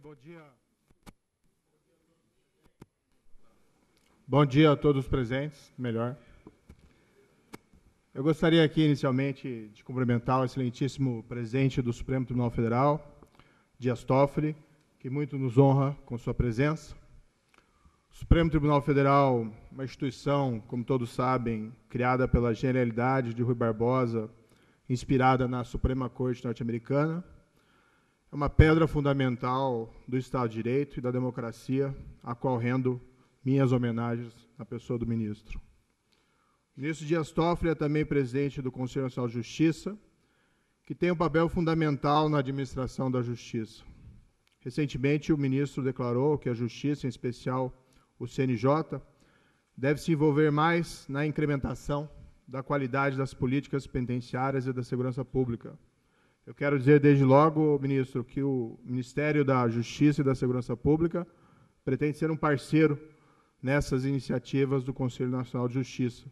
Bom dia. Bom dia a todos os presentes, melhor. Eu gostaria aqui, inicialmente, de cumprimentar o excelentíssimo presidente do Supremo Tribunal Federal, Dias Toffoli, que muito nos honra com sua presença. O Supremo Tribunal Federal, uma instituição, como todos sabem, criada pela genialidade de Rui Barbosa, inspirada na Suprema Corte norte-americana, é uma pedra fundamental do Estado de Direito e da democracia, a qual rendo minhas homenagens na pessoa do ministro. O ministro Dias Toffoli é também presidente do Conselho Nacional de Justiça, que tem um papel fundamental na administração da justiça. Recentemente, o ministro declarou que a justiça, em especial o CNJ, deve se envolver mais na incrementação da qualidade das políticas penitenciárias e da segurança pública. Eu quero dizer desde logo, ministro, que o Ministério da Justiça e da Segurança Pública pretende ser um parceiro nessas iniciativas do Conselho Nacional de Justiça.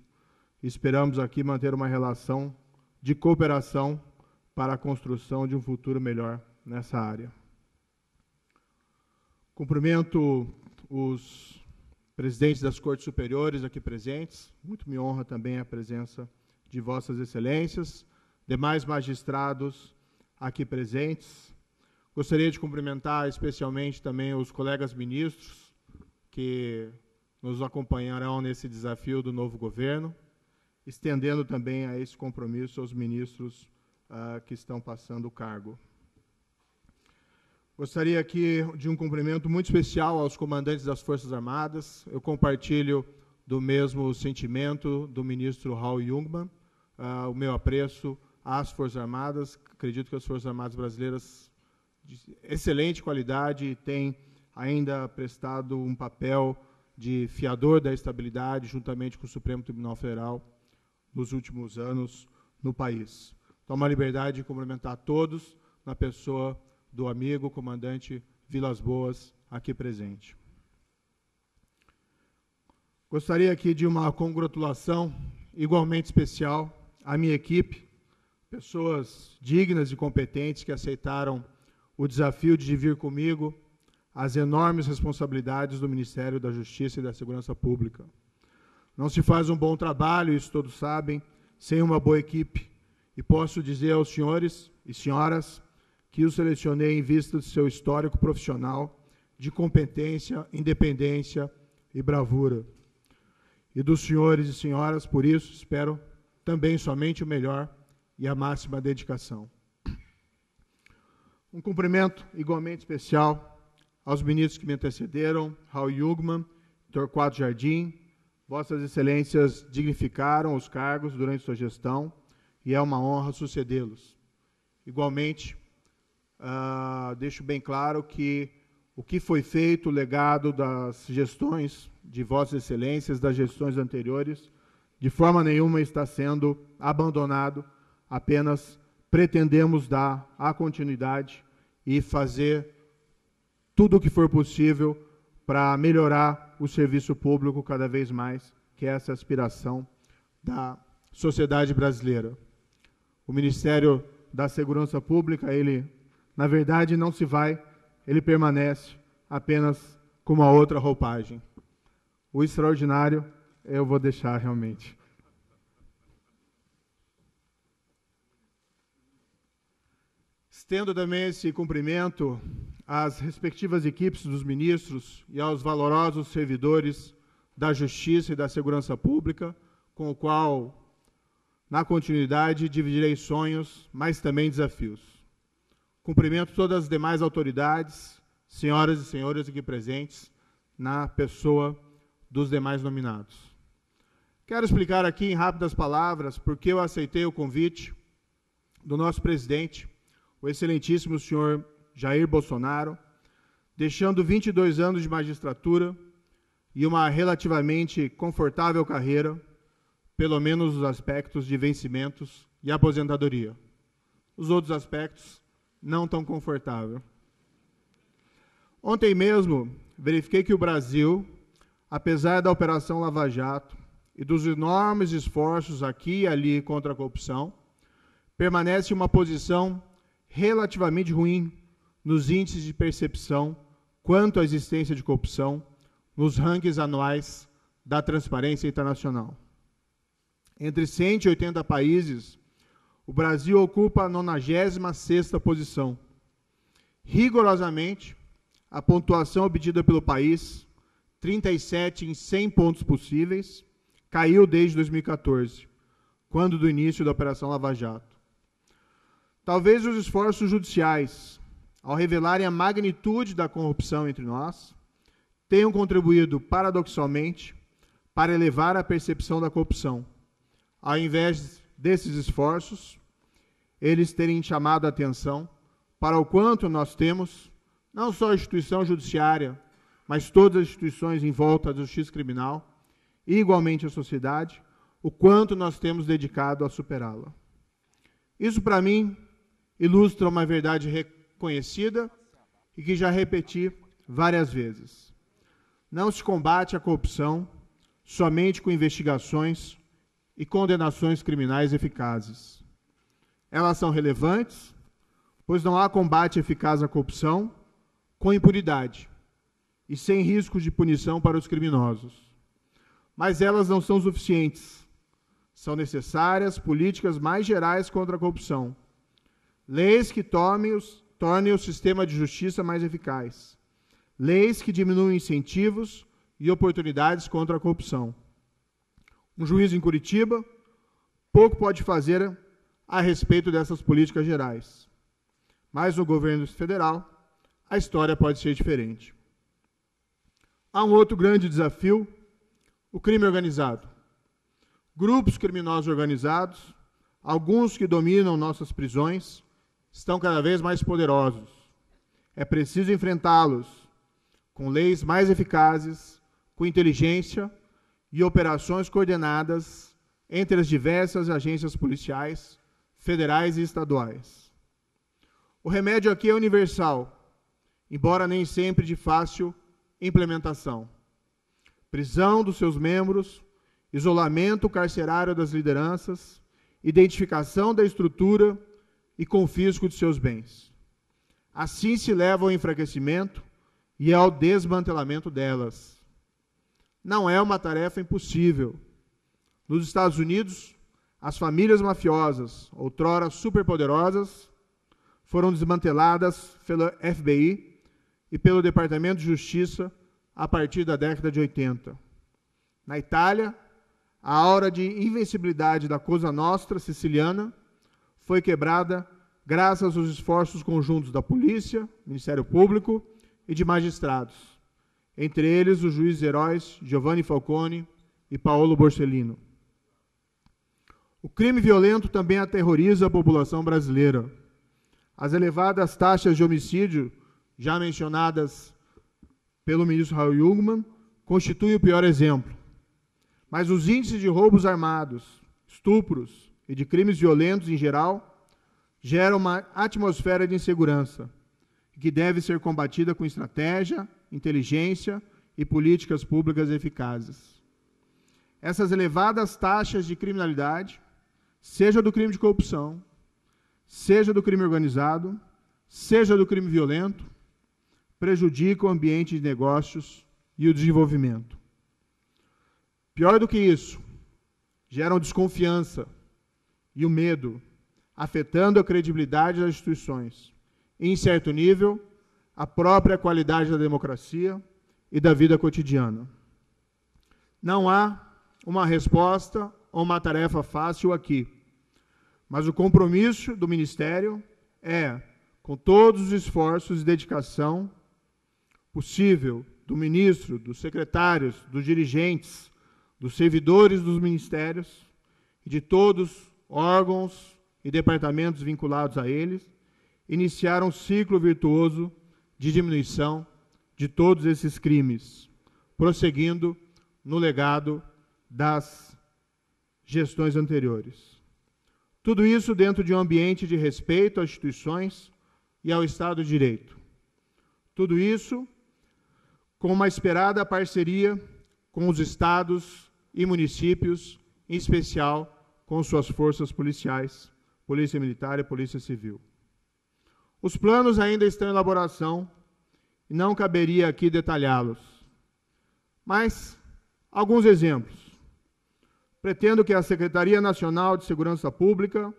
Esperamos aqui manter uma relação de cooperação para a construção de um futuro melhor nessa área. Cumprimento os presidentes das Cortes Superiores aqui presentes. Muito me honra também a presença de Vossas Excelências, demais magistrados aqui presentes. Gostaria de cumprimentar especialmente também os colegas ministros que nos acompanharão nesse desafio do novo governo, estendendo também a esse compromisso aos ministros uh, que estão passando o cargo. Gostaria aqui de um cumprimento muito especial aos comandantes das Forças Armadas. Eu compartilho do mesmo sentimento do ministro Raul Jungmann, uh, o meu apreço às Forças Armadas. Acredito que as Forças Armadas brasileiras de excelente qualidade têm ainda prestado um papel de fiador da estabilidade, juntamente com o Supremo Tribunal Federal, nos últimos anos no país. Tomo a liberdade de cumprimentar todos na pessoa do amigo comandante Vilas Boas, aqui presente. Gostaria aqui de uma congratulação igualmente especial à minha equipe, pessoas dignas e competentes que aceitaram o desafio de vir comigo às enormes responsabilidades do Ministério da Justiça e da Segurança Pública. Não se faz um bom trabalho, isso todos sabem, sem uma boa equipe. E posso dizer aos senhores e senhoras que o selecionei em vista do seu histórico profissional de competência, independência e bravura. E dos senhores e senhoras, por isso, espero também somente o melhor e a máxima dedicação. Um cumprimento igualmente especial aos ministros que me antecederam, Raul Jugman, Torquato Jardim, Vossas Excelências dignificaram os cargos durante sua gestão e é uma honra sucedê-los. Igualmente, uh, deixo bem claro que o que foi feito, o legado das gestões de Vossas Excelências, das gestões anteriores, de forma nenhuma está sendo abandonado, apenas pretendemos dar a continuidade e fazer tudo o que for possível para melhorar o serviço público cada vez mais, que é essa aspiração da sociedade brasileira. O Ministério da Segurança Pública, ele na verdade, não se vai, ele permanece apenas com uma outra roupagem. O extraordinário eu vou deixar realmente. Estendo também esse cumprimento às respectivas equipes dos ministros e aos valorosos servidores da Justiça e da Segurança Pública, com o qual, na continuidade, dividirei sonhos, mas também desafios. Cumprimento todas as demais autoridades, senhoras e senhores aqui presentes, na pessoa dos demais nominados. Quero explicar aqui em rápidas palavras por que eu aceitei o convite do nosso presidente, o excelentíssimo senhor Jair Bolsonaro, deixando 22 anos de magistratura e uma relativamente confortável carreira, pelo menos nos aspectos de vencimentos e aposentadoria. Os outros aspectos não tão confortável. Ontem mesmo, verifiquei que o Brasil, apesar da Operação Lava Jato e dos enormes esforços aqui e ali contra a corrupção, permanece em uma posição relativamente ruim nos índices de percepção quanto à existência de corrupção nos rankings anuais da Transparência Internacional. Entre 180 países, o Brasil ocupa a 96ª posição. Rigorosamente, a pontuação obtida pelo país, 37 em 100 pontos possíveis, caiu desde 2014, quando do início da Operação Lava Jato. Talvez os esforços judiciais, ao revelarem a magnitude da corrupção entre nós, tenham contribuído, paradoxalmente, para elevar a percepção da corrupção. Ao invés desses esforços, eles terem chamado a atenção para o quanto nós temos, não só a instituição judiciária, mas todas as instituições em volta da justiça criminal, e igualmente a sociedade, o quanto nós temos dedicado a superá-la. Isso, para mim, ilustra uma verdade reconhecida e que já repeti várias vezes. Não se combate a corrupção somente com investigações e condenações criminais eficazes. Elas são relevantes, pois não há combate eficaz à corrupção com impunidade e sem riscos de punição para os criminosos. Mas elas não são suficientes. São necessárias políticas mais gerais contra a corrupção. Leis que tornem, o sistema de justiça mais eficaz. Leis que diminuem incentivos e oportunidades contra a corrupção. Um juiz em Curitiba pouco pode fazer a respeito dessas políticas gerais. Mas no governo federal, a história pode ser diferente. Há um outro grande desafio: o crime organizado. Grupos criminosos organizados, alguns que dominam nossas prisões, estão cada vez mais poderosos. É preciso enfrentá-los com leis mais eficazes, com inteligência e operações coordenadas entre as diversas agências policiais, federais e estaduais. O remédio aqui é universal, embora nem sempre de fácil implementação. Prisão dos seus membros, isolamento carcerário das lideranças, identificação da estrutura e confisco de seus bens. Assim se leva ao enfraquecimento e ao desmantelamento delas não é uma tarefa impossível. Nos Estados Unidos, as famílias mafiosas, outrora superpoderosas, foram desmanteladas pelo FBI e pelo Departamento de Justiça a partir da década de 80. Na Itália, a aura de invencibilidade da Cosa Nostra siciliana foi quebrada graças aos esforços conjuntos da polícia, Ministério Público e de magistrados entre eles os juízes heróis Giovanni Falcone e Paolo Borsellino. O crime violento também aterroriza a população brasileira. As elevadas taxas de homicídio, já mencionadas pelo ministro Raul Jungmann, constituem o pior exemplo. Mas os índices de roubos armados, estupros e de crimes violentos em geral geram uma atmosfera de insegurança que deve ser combatida com estratégia, inteligência e políticas públicas eficazes. Essas elevadas taxas de criminalidade, seja do crime de corrupção, seja do crime organizado, seja do crime violento, prejudicam o ambiente de negócios e o desenvolvimento. Pior do que isso, geram desconfiança e o medo, afetando a credibilidade das instituições. E, em certo nível, a própria qualidade da democracia e da vida cotidiana. Não há uma resposta ou uma tarefa fácil aqui, mas o compromisso do Ministério é, com todos os esforços e dedicação possível do ministro, dos secretários, dos dirigentes, dos servidores dos ministérios e de todos órgãos e departamentos vinculados a eles, iniciar um ciclo virtuoso de diminuição de todos esses crimes, prosseguindo no legado das gestões anteriores. Tudo isso dentro de um ambiente de respeito às instituições e ao Estado de Direito. Tudo isso com uma esperada parceria com os estados e municípios, em especial com suas forças policiais, Polícia Militar e Polícia Civil. Os planos ainda estão em elaboração e não caberia aqui detalhá-los. Mas, alguns exemplos. Pretendo que a Secretaria Nacional de Segurança Pública,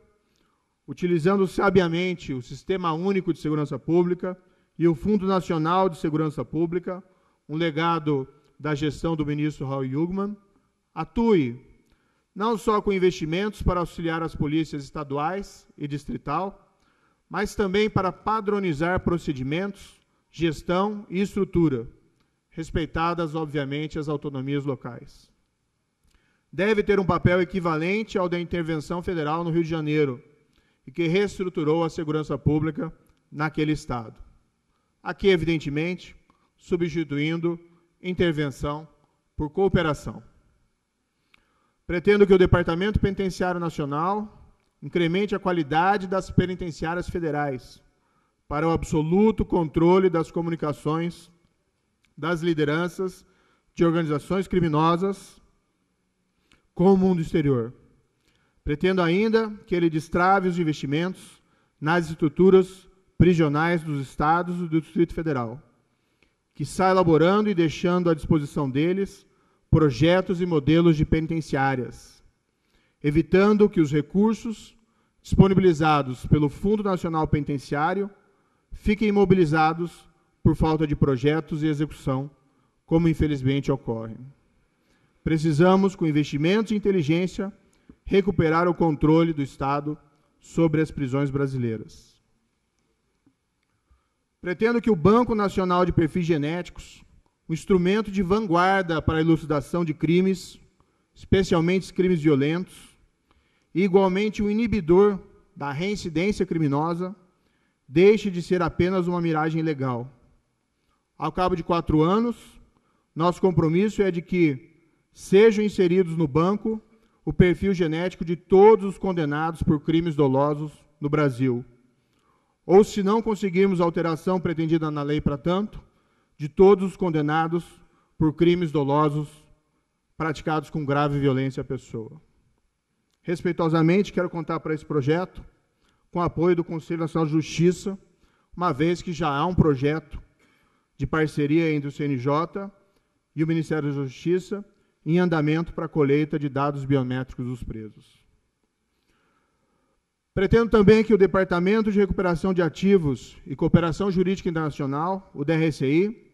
utilizando sabiamente o Sistema Único de Segurança Pública e o Fundo Nacional de Segurança Pública, um legado da gestão do ministro Raul Jugman, atue não só com investimentos para auxiliar as polícias estaduais e distrital, mas também para padronizar procedimentos, gestão e estrutura, respeitadas, obviamente, as autonomias locais deve ter um papel equivalente ao da intervenção federal no Rio de Janeiro e que reestruturou a segurança pública naquele estado. Aqui, evidentemente, substituindo intervenção por cooperação. Pretendo que o Departamento Penitenciário Nacional incremente a qualidade das penitenciárias federais para o absoluto controle das comunicações das lideranças de organizações criminosas com o mundo exterior. Pretendo ainda que ele destrave os investimentos nas estruturas prisionais dos estados e do Distrito Federal, que está elaborando e deixando à disposição deles projetos e modelos de penitenciárias, evitando que os recursos disponibilizados pelo Fundo Nacional Penitenciário fiquem imobilizados por falta de projetos e execução, como infelizmente ocorre. Precisamos, com investimentos e inteligência, recuperar o controle do Estado sobre as prisões brasileiras. Pretendo que o Banco Nacional de Perfis Genéticos, um instrumento de vanguarda para a elucidação de crimes, especialmente crimes violentos, e igualmente um inibidor da reincidência criminosa, deixe de ser apenas uma miragem legal. Ao cabo de quatro anos, nosso compromisso é de que sejam inseridos no banco o perfil genético de todos os condenados por crimes dolosos no Brasil. Ou, se não conseguirmos a alteração pretendida na lei para tanto, de todos os condenados por crimes dolosos praticados com grave violência à pessoa. Respeitosamente, quero contar para esse projeto com o apoio do Conselho Nacional de Justiça, uma vez que já há um projeto de parceria entre o CNJ e o Ministério da Justiça em andamento para a colheita de dados biométricos dos presos. Pretendo também que o Departamento de Recuperação de Ativos e Cooperação Jurídica Internacional, o DRCI,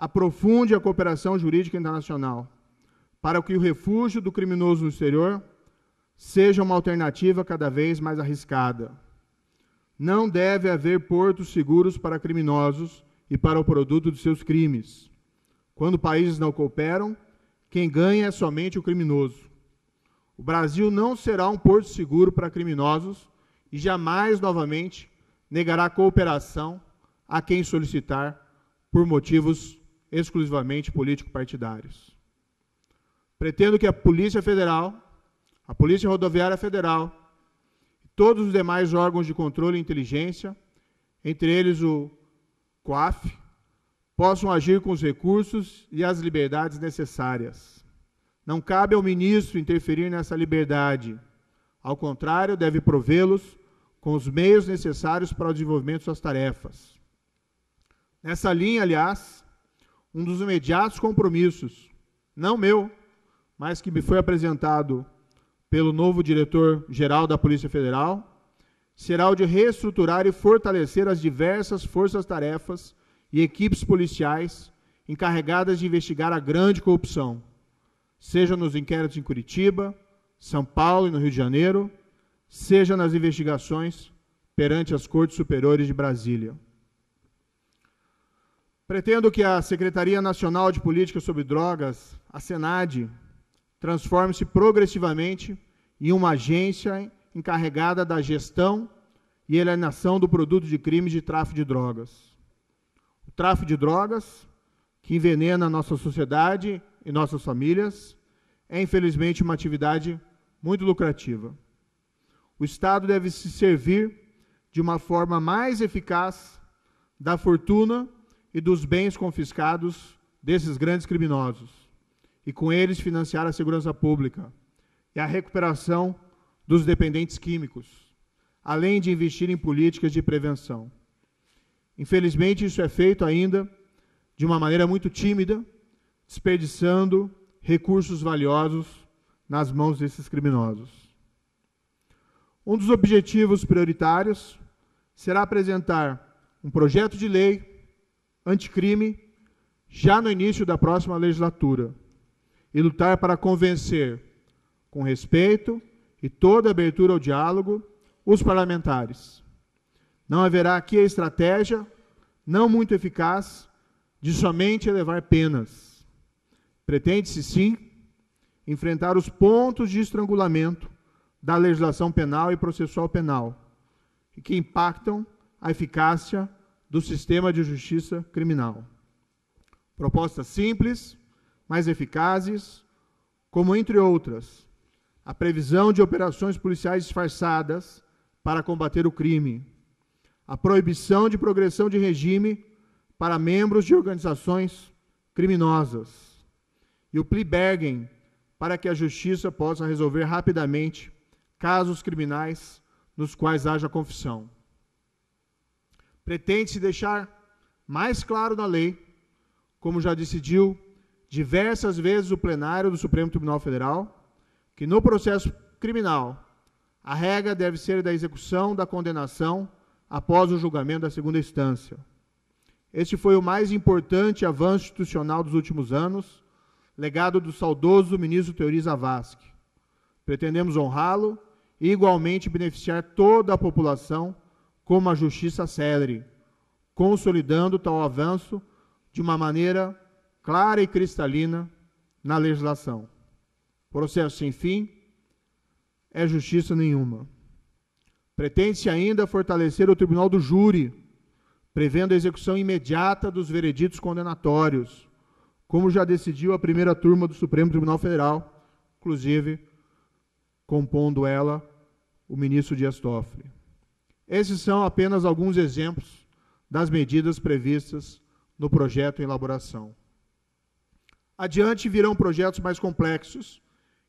aprofunde a cooperação jurídica internacional, para que o refúgio do criminoso no exterior seja uma alternativa cada vez mais arriscada. Não deve haver portos seguros para criminosos e para o produto de seus crimes. Quando países não cooperam, quem ganha é somente o criminoso. O Brasil não será um porto seguro para criminosos e jamais novamente negará cooperação a quem solicitar por motivos exclusivamente político-partidários. Pretendo que a Polícia Federal, a Polícia Rodoviária Federal todos os demais órgãos de controle e inteligência, entre eles o COAF, possam agir com os recursos e as liberdades necessárias. Não cabe ao ministro interferir nessa liberdade. Ao contrário, deve provê-los com os meios necessários para o desenvolvimento de suas tarefas. Nessa linha, aliás, um dos imediatos compromissos, não meu, mas que me foi apresentado pelo novo diretor-geral da Polícia Federal, será o de reestruturar e fortalecer as diversas forças-tarefas e equipes policiais encarregadas de investigar a grande corrupção, seja nos inquéritos em Curitiba, São Paulo e no Rio de Janeiro, seja nas investigações perante as Cortes Superiores de Brasília. Pretendo que a Secretaria Nacional de Política sobre Drogas, a SENAD, transforme-se progressivamente em uma agência encarregada da gestão e alienação do produto de crimes de tráfico de drogas o tráfico de drogas, que envenena a nossa sociedade e nossas famílias, é infelizmente uma atividade muito lucrativa. O Estado deve se servir de uma forma mais eficaz da fortuna e dos bens confiscados desses grandes criminosos, e com eles financiar a segurança pública e a recuperação dos dependentes químicos, além de investir em políticas de prevenção. Infelizmente, isso é feito ainda de uma maneira muito tímida, desperdiçando recursos valiosos nas mãos desses criminosos. Um dos objetivos prioritários será apresentar um projeto de lei anticrime já no início da próxima legislatura e lutar para convencer, com respeito e toda abertura ao diálogo, os parlamentares. Não haverá aqui a estratégia, não muito eficaz, de somente elevar penas. Pretende-se, sim, enfrentar os pontos de estrangulamento da legislação penal e processual penal, que impactam a eficácia do sistema de justiça criminal. Propostas simples, mais eficazes, como, entre outras, a previsão de operações policiais disfarçadas para combater o crime, a proibição de progressão de regime para membros de organizações criminosas e o plea bargain para que a justiça possa resolver rapidamente casos criminais nos quais haja confissão. Pretende-se deixar mais claro na lei, como já decidiu diversas vezes o plenário do Supremo Tribunal Federal, que no processo criminal a regra deve ser da execução da condenação após o julgamento da segunda instância. Este foi o mais importante avanço institucional dos últimos anos, legado do saudoso ministro Teori Zavascki. Pretendemos honrá-lo e igualmente beneficiar toda a população com uma justiça célere, consolidando tal avanço de uma maneira clara e cristalina na legislação. Processo sem fim é justiça nenhuma. Pretende-se ainda fortalecer o Tribunal do Júri, prevendo a execução imediata dos vereditos condenatórios, como já decidiu a primeira turma do Supremo Tribunal Federal, inclusive compondo ela o ministro Dias Toffoli. Esses são apenas alguns exemplos das medidas previstas no projeto em elaboração. Adiante virão projetos mais complexos,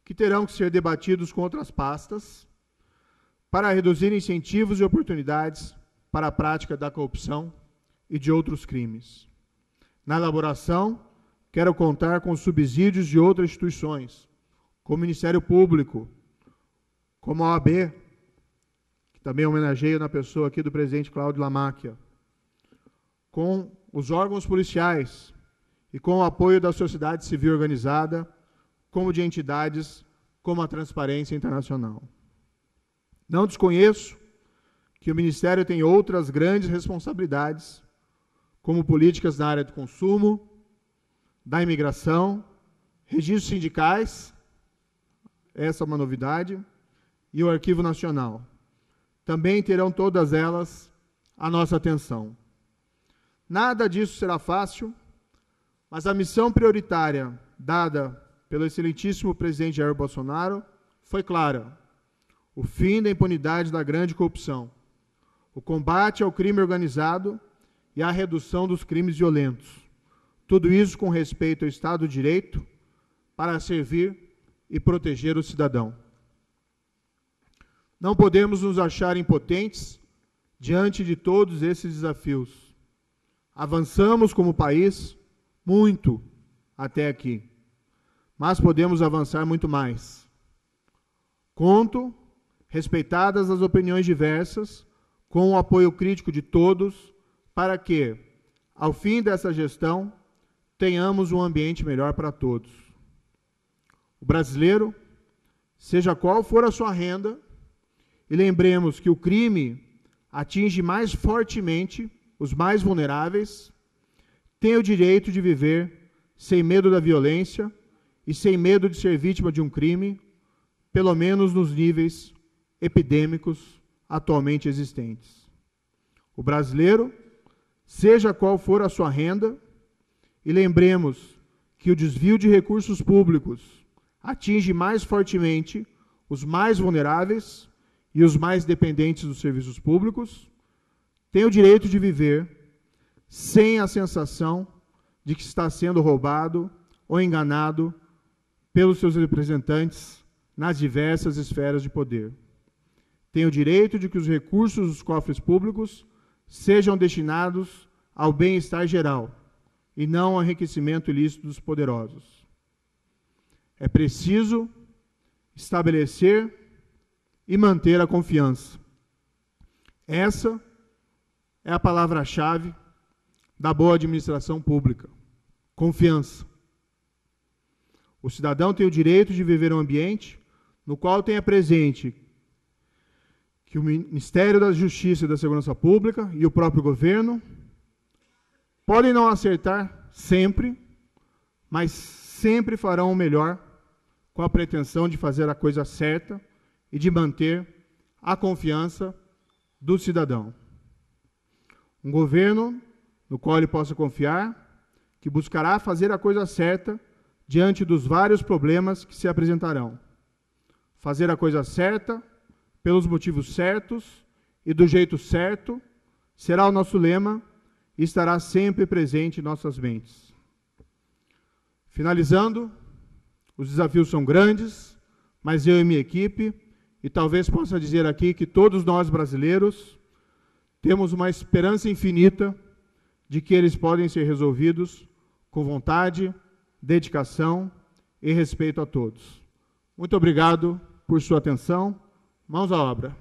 que terão que ser debatidos com outras pastas, para reduzir incentivos e oportunidades para a prática da corrupção e de outros crimes. Na elaboração, quero contar com os subsídios de outras instituições, como o Ministério Público, como a OAB, também homenageio na pessoa aqui do presidente Cláudio Lamáquia, com os órgãos policiais, e com o apoio da sociedade civil organizada, como de entidades como a Transparência Internacional. Não desconheço que o Ministério tem outras grandes responsabilidades, como políticas na área do consumo, da imigração, registros sindicais, essa é uma novidade, e o Arquivo Nacional. Também terão todas elas a nossa atenção. Nada disso será fácil, mas a missão prioritária dada pelo excelentíssimo presidente Jair Bolsonaro foi clara: o fim da impunidade da grande corrupção, o combate ao crime organizado e a redução dos crimes violentos. Tudo isso com respeito ao Estado de Direito para servir e proteger o cidadão. Não podemos nos achar impotentes diante de todos esses desafios. Avançamos como país muito até aqui, mas podemos avançar muito mais. Conto, respeitadas as opiniões diversas, com o apoio crítico de todos, para que, ao fim dessa gestão, tenhamos um ambiente melhor para todos. O brasileiro, seja qual for a sua renda, e lembremos que o crime atinge mais fortemente os mais vulneráveis, tem o direito de viver sem medo da violência e sem medo de ser vítima de um crime, pelo menos nos níveis epidêmicos atualmente existentes. O brasileiro, seja qual for a sua renda, e lembremos que o desvio de recursos públicos atinge mais fortemente os mais vulneráveis e os mais dependentes dos serviços públicos, tem o direito de viver sem a sensação de que está sendo roubado ou enganado pelos seus representantes nas diversas esferas de poder. Tem o direito de que os recursos dos cofres públicos sejam destinados ao bem-estar geral e não ao enriquecimento ilícito dos poderosos. É preciso estabelecer e manter a confiança. Essa é a palavra-chave da boa administração pública. Confiança. O cidadão tem o direito de viver um ambiente no qual tenha presente que o Ministério da Justiça e da Segurança Pública e o próprio governo podem não acertar sempre, mas sempre farão o melhor com a pretensão de fazer a coisa certa e de manter a confiança do cidadão. Um governo no qual ele possa confiar, que buscará fazer a coisa certa diante dos vários problemas que se apresentarão. Fazer a coisa certa, pelos motivos certos e do jeito certo, será o nosso lema e estará sempre presente em nossas mentes. Finalizando, os desafios são grandes, mas eu e minha equipe, e talvez possa dizer aqui que todos nós brasileiros temos uma esperança infinita de que eles podem ser resolvidos com vontade, dedicação e respeito a todos. Muito obrigado por sua atenção. Mãos à obra.